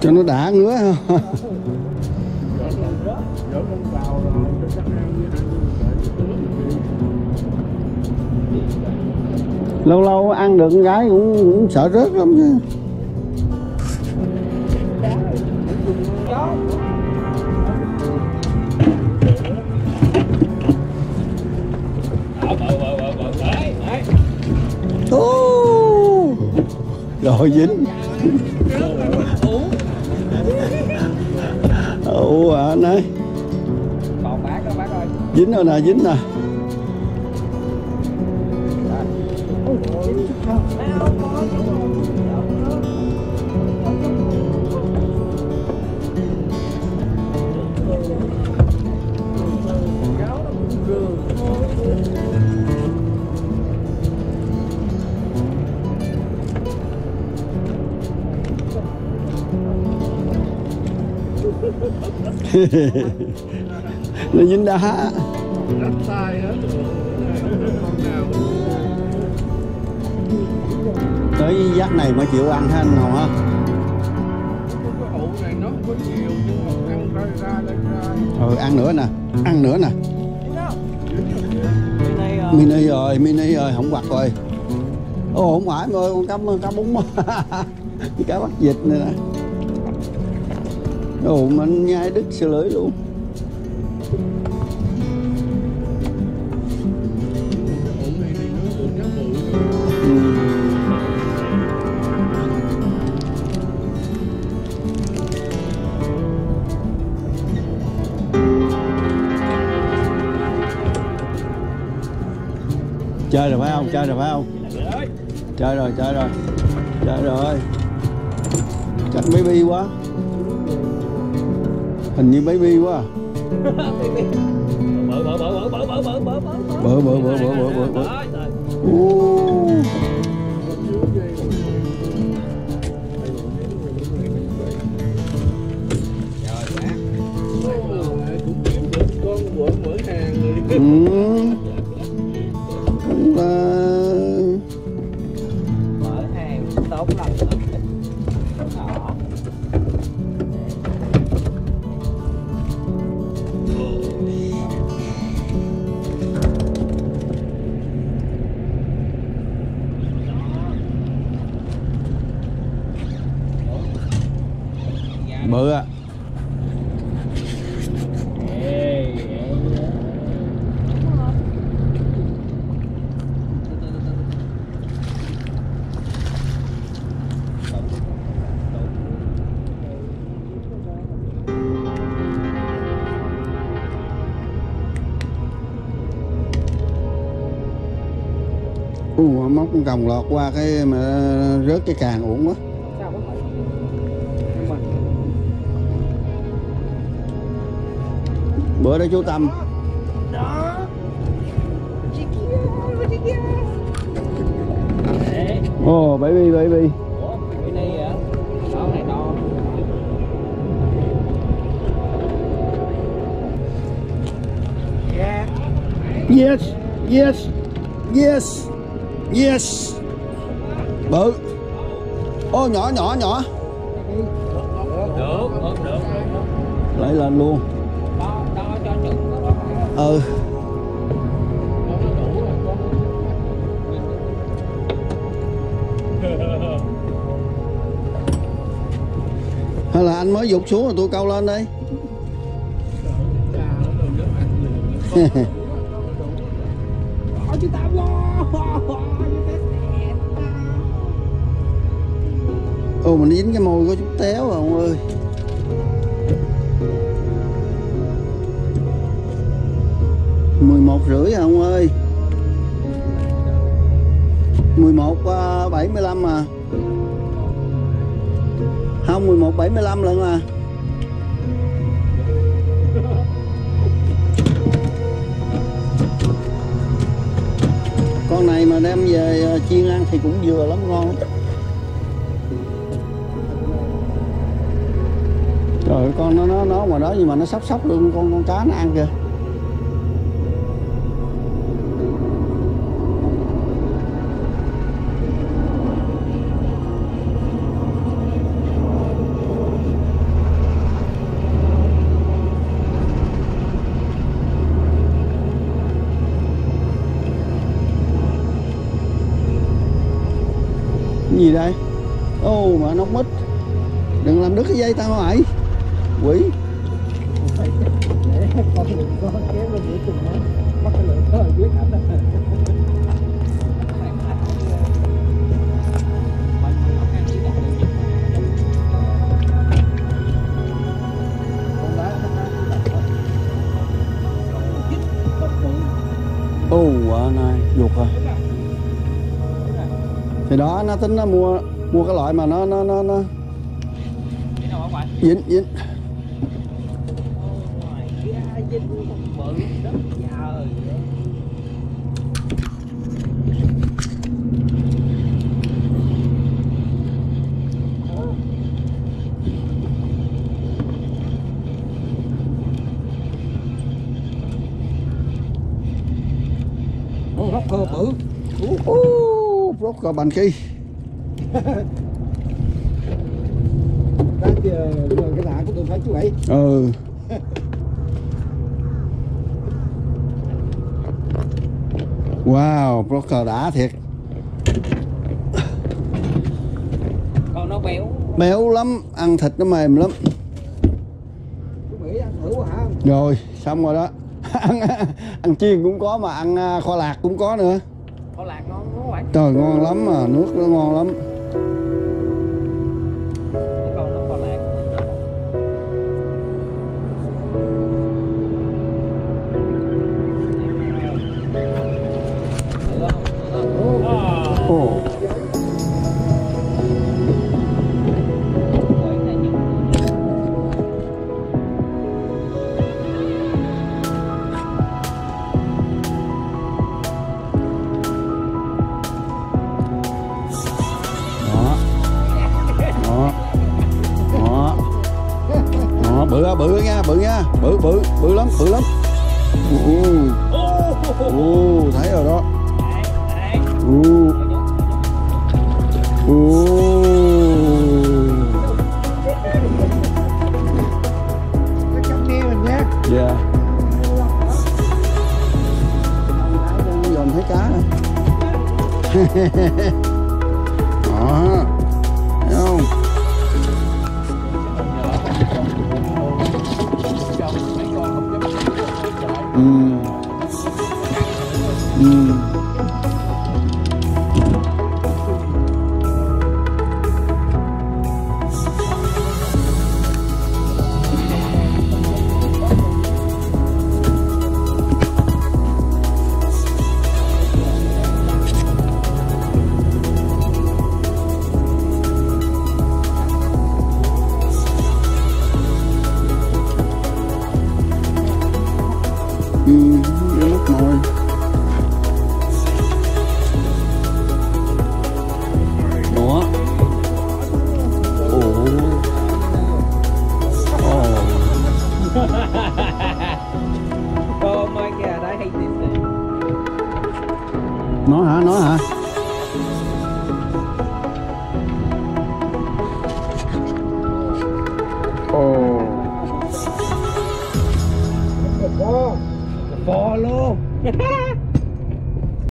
cho nó đã ngứa ha. Lâu lâu ăn được con gái cũng, cũng sợ rớt lắm chứ rồi dính ủ à anh ơi. Còn bác đó bác ơi. Dính rồi nè dính nè nó dính đá. Đất tới giác này mới chịu ăn hết anh hồng ha. Ừ ăn nữa nè ăn nữa nè. Mini rồi mini rồi không quạt rồi. Ô không phải ơi con cá cá bún. Cá bắt vịt này nè. Ồ, mình nhai đứt xe lưới luôn. Chơi rồi phải không? Chơi rồi phải không? Chơi rồi chơi rồi. Chơi rồi. Tránh mấy bi quá hình như baby quá bự bự bự bự bự bự bự bự bự bự bự bự bự bự bự Ừ bự à móc con còng lọt qua cái mà rớt cái càng uổng quá. Bữa đó chú tâm Đấy. ồ oh, baby baby Ủa, cái này hả? Đó này to. yes yes yes yes bự ô nhỏ nhỏ nhỏ Được, được, được. lấy lên luôn ừ. Hay là anh mới dục xuống rồi tôi câu lên đây ô, mình dính cái môi có chút téo rồi ông ơi. Rưỡi à, ông ơi. mười một à, bảy mươi lăm à. Không, mười một, bảy mươi lăm lận à. Con này mà đem về à, chiên ăn thì cũng vừa lắm, ngon trời con nó nó nó ngoài đó nhưng mà nó sóc sóc luôn, con con cá nó ăn kìa. Gì đây? Ô oh, mà nó mít. Đừng làm đứt cái dây tao mày. Quỷ. Để con đừng có kéo lên giữa chừng nó mất cái lượng có biết. ảnh thì đó nó tính nó mua mua cái loại mà nó nó nó nó. Dính dính. Cơ bự ô broker bàn kia cái kia cái lạ của tôi phải chú ấy. Ừ wow broker đã thiệt. Con nó béo. Béo lắm ăn thịt nó mềm lắm. Chú mỹ ăn thử hả? Rồi xong rồi đó. Ăn ăn chiên cũng có mà ăn à, kho lạc cũng có nữa trời ngon lắm mà nước nó ngon lắm. Đó bự nha bự nha bự bự bự lắm bự lắm. Ồ ồ thấy rồi đó. Ồ. Ồ. Nha dạ dòm thấy cá nè ừ nó mất mồi đó. Ồ. Ồ. Oh my god, I hate this thing. nói hả nói hả